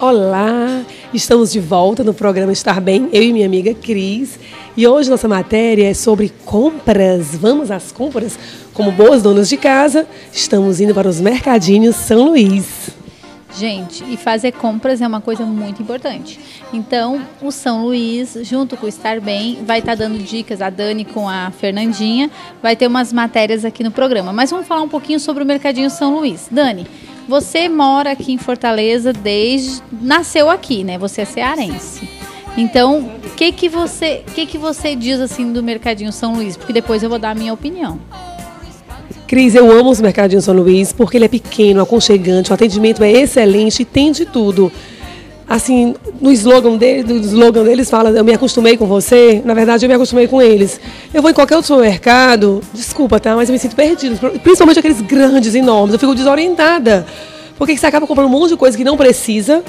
Olá, estamos de volta no programa Estar Bem, eu e minha amiga Cris. E hoje nossa matéria é sobre compras. Vamos às compras? Como boas donas de casa, estamos indo para os mercadinhos São Luís. Gente, e fazer compras é uma coisa muito importante. Então, o São Luís, junto com o Estar Bem, vai estar tá dando dicas, a Dani com a Fernandinha, vai ter umas matérias aqui no programa. Mas vamos falar um pouquinho sobre o Mercadinho São Luís. Dani, você mora aqui em Fortaleza desde. nasceu aqui, né? Você é cearense. Então, o que, que, você, que, que você diz assim do Mercadinho São Luís? Porque depois eu vou dar a minha opinião. Cris, eu amo os mercadinhos São Luís porque ele é pequeno, aconchegante, o atendimento é excelente e tem de tudo. Assim, no slogan, dele, no slogan deles fala, eu me acostumei com você, na verdade eu me acostumei com eles. Eu vou em qualquer outro supermercado, desculpa, tá? Mas eu me sinto perdida, principalmente aqueles grandes, enormes, eu fico desorientada. Porque você acaba comprando um monte de coisa que não precisa,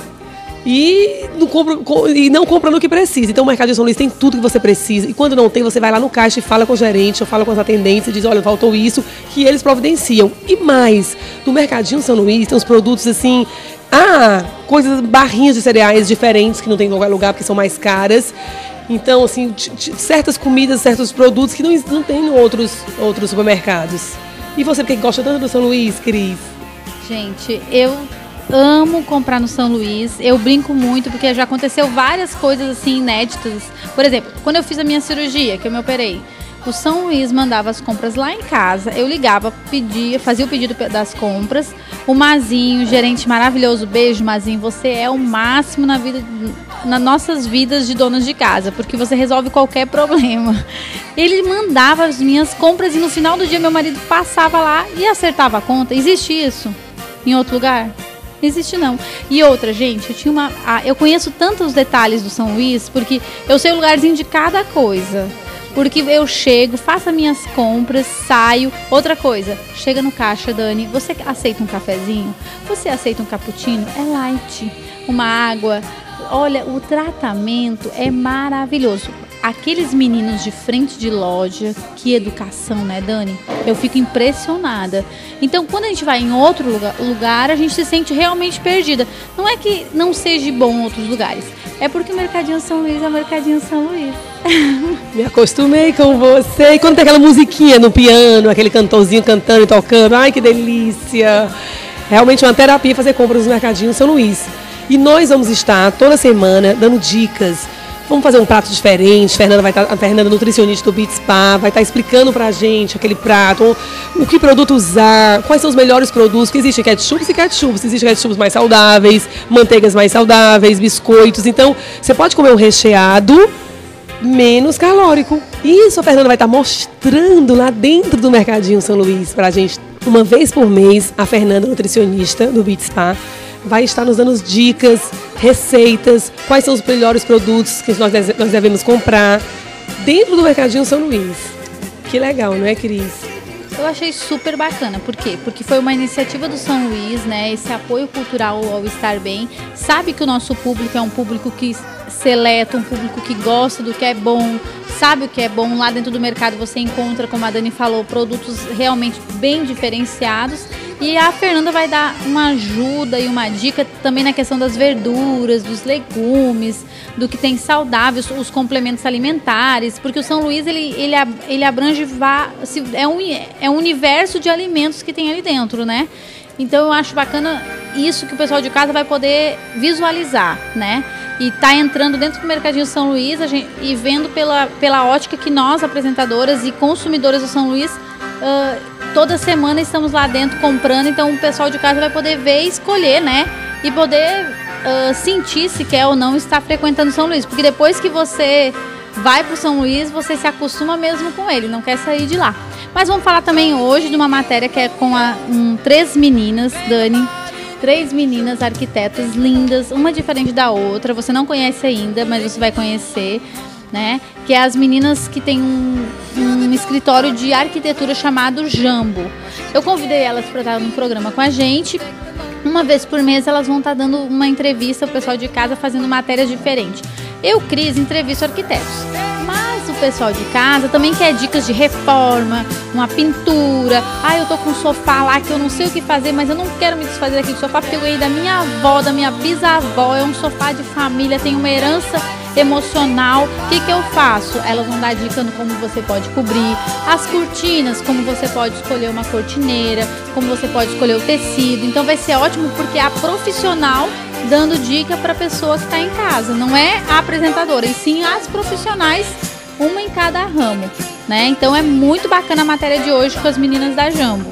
e não compra, e não compra no que precisa. Então o Mercado de São Luís tem tudo que você precisa. E quando não tem, você vai lá no caixa e fala com o gerente, ou fala com as atendentes e diz, olha, faltou isso, que eles providenciam. E mais, no Mercadinho São Luís tem uns produtos assim, ah, coisas, barrinhas de cereais diferentes que não tem em qualquer lugar porque são mais caras. Então, assim, certas comidas, certos produtos que não, não tem em outros, outros supermercados. E você, porque gosta tanto do São Luís, Cris? Gente, eu amo comprar no São Luís. Eu brinco muito porque já aconteceu várias coisas assim inéditas. Por exemplo, quando eu fiz a minha cirurgia, que eu me operei, o São Luís mandava as compras lá em casa. Eu ligava, pedia, fazia o pedido das compras. O Mazinho, gerente maravilhoso, beijo Mazinho, você é o máximo na vida nas nossas vidas de donas de casa, porque você resolve qualquer problema. Ele mandava as minhas compras e no final do dia meu marido passava lá e acertava a conta. Existe isso em outro lugar? Existe não. E outra, gente, eu tinha uma. Ah, eu conheço tantos detalhes do São Luís, porque eu sei o lugarzinho de cada coisa. Porque eu chego, faço minhas compras, saio. Outra coisa, chega no caixa, Dani, você aceita um cafezinho? Você aceita um cappuccino? É light. Uma água. Olha, o tratamento é maravilhoso aqueles meninos de frente de loja, que educação, né, Dani? Eu fico impressionada. Então, quando a gente vai em outro lugar, lugar, a gente se sente realmente perdida. Não é que não seja bom em outros lugares, é porque o Mercadinho São Luís é o Mercadinho São Luís. Me acostumei com você. E quando tem aquela musiquinha no piano, aquele cantorzinho cantando e tocando, ai que delícia! Realmente uma terapia fazer compras no Mercadinho São Luís. E nós vamos estar toda semana dando dicas Vamos fazer um prato diferente. Fernanda vai estar, tá, a Fernanda nutricionista do Beat Spa vai estar tá explicando pra gente aquele prato, o que produto usar, quais são os melhores produtos, que existem ketchups e ketchups, existem ketchups mais saudáveis, manteigas mais saudáveis, biscoitos. Então, você pode comer um recheado menos calórico. Isso a Fernanda vai estar tá mostrando lá dentro do Mercadinho São Luís pra gente. Uma vez por mês, a Fernanda, nutricionista do Beat Spa, vai estar nos dando dicas, receitas, quais são os melhores produtos que nós, devemos comprar dentro do Mercadinho São Luís. Que legal, não é, Cris? Eu achei super bacana. Por quê? Porque foi uma iniciativa do São Luís, né? Esse apoio cultural ao estar bem. Sabe que o nosso público é um público que seleta, um público que gosta do que é bom, sabe o que é bom. Lá dentro do mercado você encontra, como a Dani falou, produtos realmente bem diferenciados e a Fernanda vai dar uma ajuda e uma dica também na questão das verduras, dos legumes, do que tem saudáveis, os complementos alimentares, porque o São Luís ele, ele, ele abrange é um, é um universo de alimentos que tem ali dentro, né? Então eu acho bacana isso que o pessoal de casa vai poder visualizar, né? E tá entrando dentro do Mercadinho São Luís gente, e vendo pela, pela ótica que nós, apresentadoras e consumidoras do São Luís, uh, toda semana estamos lá dentro comprando, então o pessoal de casa vai poder ver e escolher, né? E poder uh, sentir se quer ou não estar frequentando São Luís. Porque depois que você vai para São Luís, você se acostuma mesmo com ele, não quer sair de lá. Mas vamos falar também hoje de uma matéria que é com a, um, três meninas, Dani. Três meninas arquitetas lindas, uma diferente da outra. Você não conhece ainda, mas você vai conhecer né? Que é as meninas que têm um, um escritório de arquitetura chamado Jambo. Eu convidei elas para estar no programa com a gente. Uma vez por mês elas vão estar dando uma entrevista ao pessoal de casa fazendo matérias diferentes. Eu, Cris, entrevisto arquitetos. Mas o pessoal de casa também quer dicas de reforma, uma pintura. Ah, eu tô com um sofá lá que eu não sei o que fazer, mas eu não quero me desfazer daquele sofá porque eu ganhei da minha avó, da minha bisavó. É um sofá de família, tem uma herança emocional. O que, que eu faço? Elas vão dar dica no como você pode cobrir. As cortinas, como você pode escolher uma cortineira, como você pode escolher o tecido. Então vai ser ótimo porque é a profissional dando dica para a pessoa que está em casa. Não é a apresentadora, e sim as profissionais, uma em cada ramo. Né? Então é muito bacana a matéria de hoje com as meninas da Jambo.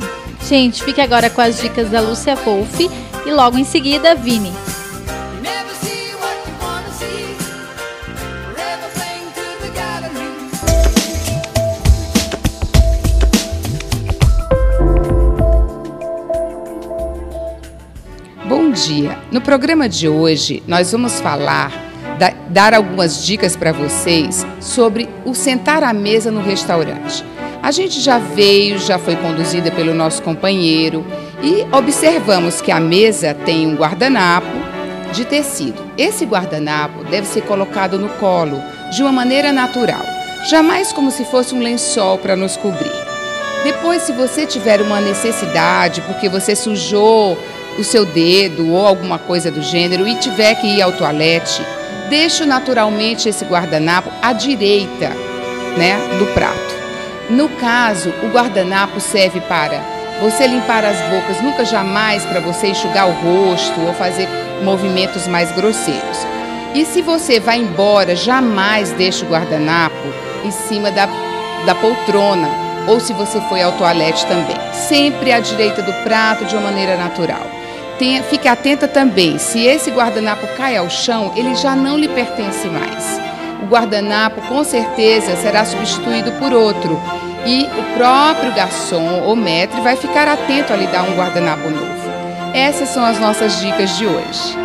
Gente, fique agora com as dicas da Lúcia Wolff e logo em seguida, Vini. Bom dia! No programa de hoje, nós vamos falar, da, dar algumas dicas para vocês sobre o sentar à mesa no restaurante. A gente já veio, já foi conduzida pelo nosso companheiro e observamos que a mesa tem um guardanapo de tecido. Esse guardanapo deve ser colocado no colo de uma maneira natural, jamais como se fosse um lençol para nos cobrir. Depois, se você tiver uma necessidade, porque você sujou o seu dedo ou alguma coisa do gênero e tiver que ir ao toalete, deixo naturalmente esse guardanapo à direita né, do prato. No caso, o guardanapo serve para você limpar as bocas, nunca jamais para você enxugar o rosto ou fazer movimentos mais grosseiros. E se você vai embora, jamais deixe o guardanapo em cima da, da poltrona ou se você foi ao toalete também. Sempre à direita do prato de uma maneira natural. Tenha, fique atenta também, se esse guardanapo cai ao chão, ele já não lhe pertence mais. O guardanapo com certeza será substituído por outro e o próprio garçom ou maître vai ficar atento a lhe dar um guardanapo novo. Essas são as nossas dicas de hoje.